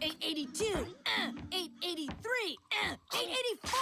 882, uh, 883, uh, 884,